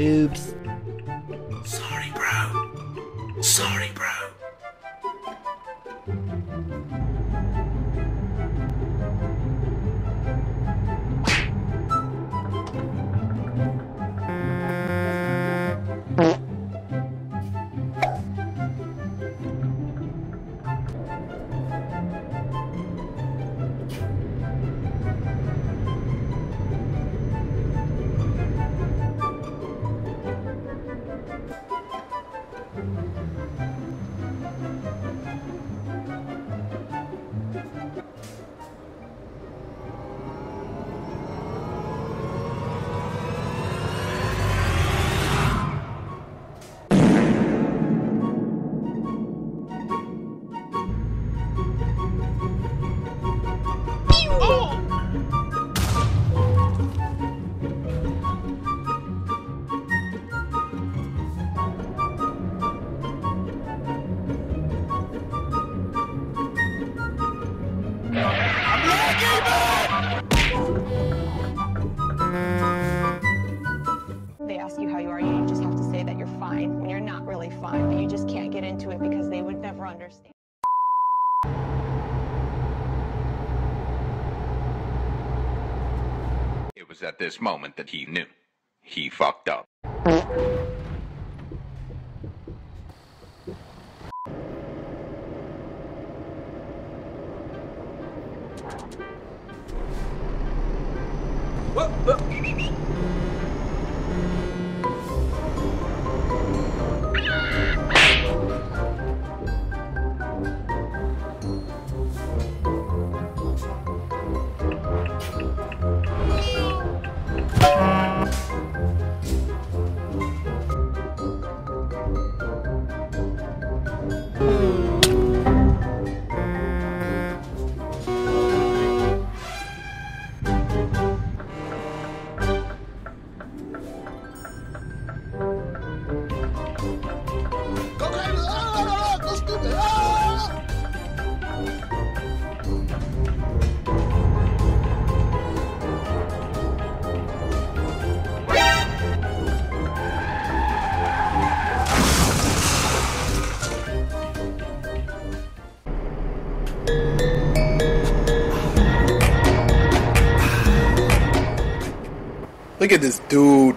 Oops. Fine, but you just can't get into it because they would never understand. It was at this moment that he knew. He fucked up. Look at this dude.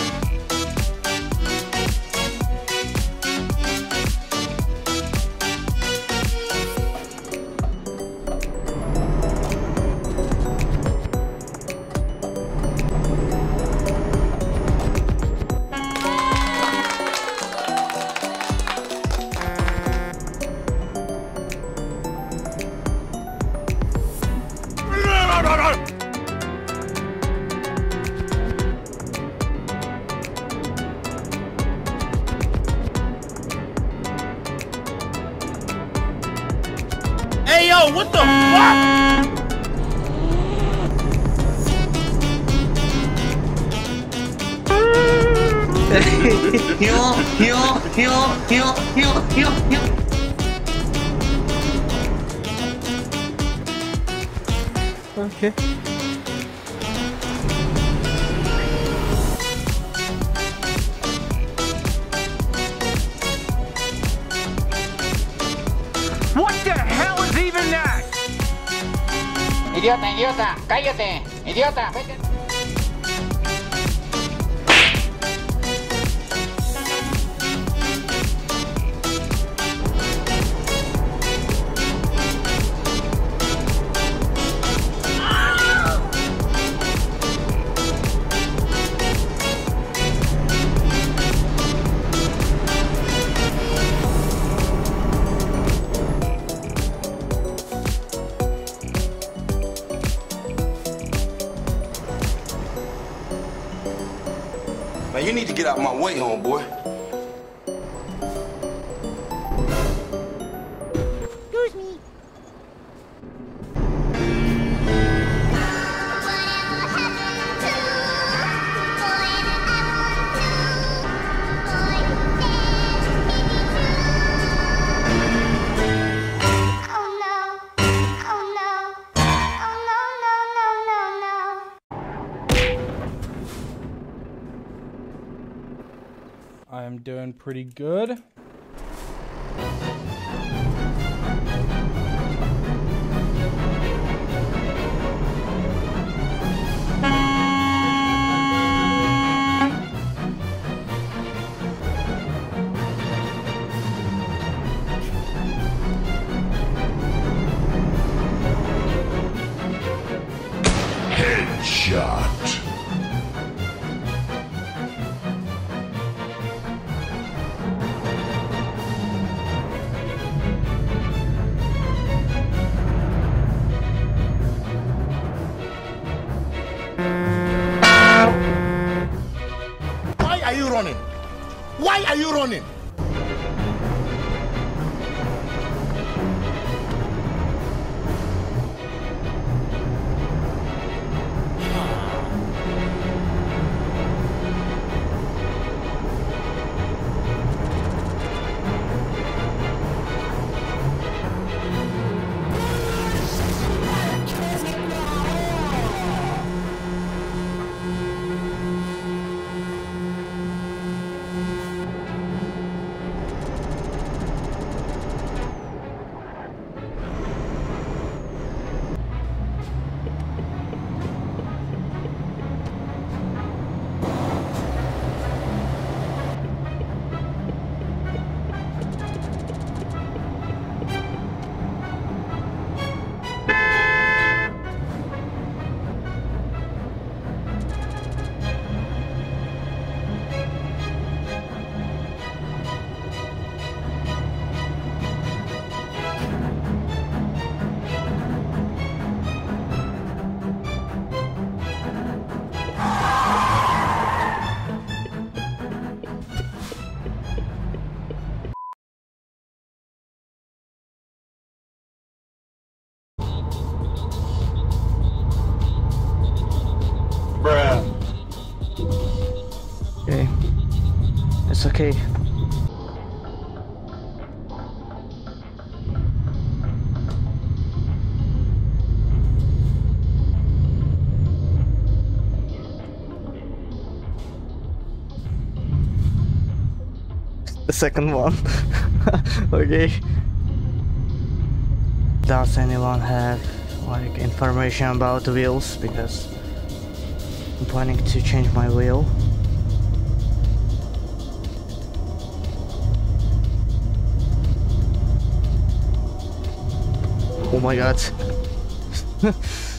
What the fuck? heal, heal, heal, heal, heal, heal, heal. Okay. What the hell? Idiota, idiota, cállate. Idiota, vete. Get out my way, homeboy. I am doing pretty good. Are you running? Okay. The second one. okay. Does anyone have like information about wheels? Because I'm planning to change my wheel. My god.